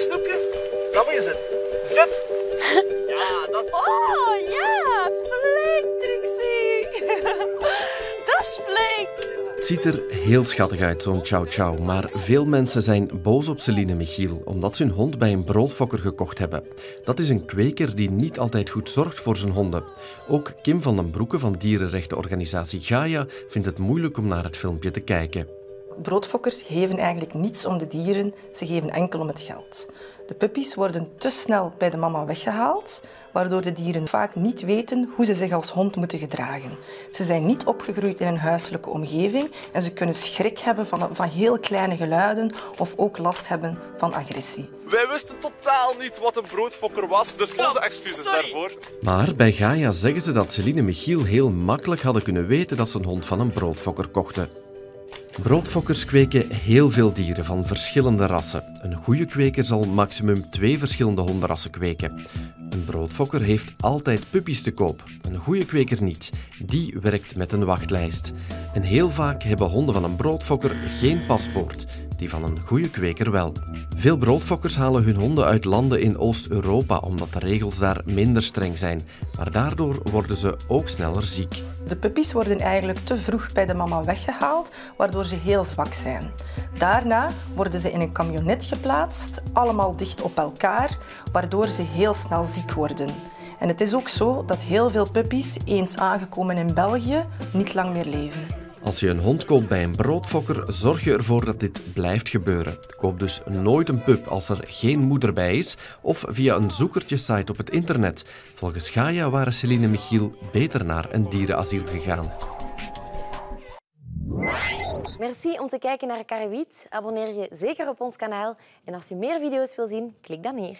Snoepje, Snoepje. Daar moet je zitten. Zit. Ja, dat is... Oh ja, flink Trixie. Dat is flink. Het ziet er heel schattig uit, zo'n Chow Chow, maar veel mensen zijn boos op Celine Michiel omdat ze hun hond bij een broodfokker gekocht hebben. Dat is een kweker die niet altijd goed zorgt voor zijn honden. Ook Kim van den Broeke van dierenrechtenorganisatie Gaia vindt het moeilijk om naar het filmpje te kijken. Broodfokkers geven eigenlijk niets om de dieren, ze geven enkel om het geld. De puppies worden te snel bij de mama weggehaald, waardoor de dieren vaak niet weten hoe ze zich als hond moeten gedragen. Ze zijn niet opgegroeid in een huiselijke omgeving en ze kunnen schrik hebben van, van heel kleine geluiden of ook last hebben van agressie. Wij wisten totaal niet wat een broodfokker was, dus onze excuses daarvoor. Maar bij Gaia zeggen ze dat Celine Michiel heel makkelijk hadden kunnen weten dat ze een hond van een broodfokker kochten. Broodfokkers kweken heel veel dieren van verschillende rassen. Een goede kweker zal maximum twee verschillende hondenrassen kweken. Een broodfokker heeft altijd puppies te koop, een goede kweker niet. Die werkt met een wachtlijst. En heel vaak hebben honden van een broodfokker geen paspoort, die van een goede kweker wel. Veel broodfokkers halen hun honden uit landen in Oost-Europa omdat de regels daar minder streng zijn, maar daardoor worden ze ook sneller ziek. De puppies worden eigenlijk te vroeg bij de mama weggehaald, waardoor ze heel zwak zijn. Daarna worden ze in een camionet geplaatst, allemaal dicht op elkaar, waardoor ze heel snel ziek worden. En het is ook zo dat heel veel puppies, eens aangekomen in België, niet lang meer leven. Als je een hond koopt bij een broodfokker, zorg je ervoor dat dit blijft gebeuren. Koop dus nooit een pup als er geen moeder bij is of via een zoekertjesite op het internet. Volgens Gaia waren Celine en Michiel beter naar een dierenasiel gegaan. Merci om te kijken naar Karawiet. Abonneer je zeker op ons kanaal. En als je meer video's wil zien, klik dan hier.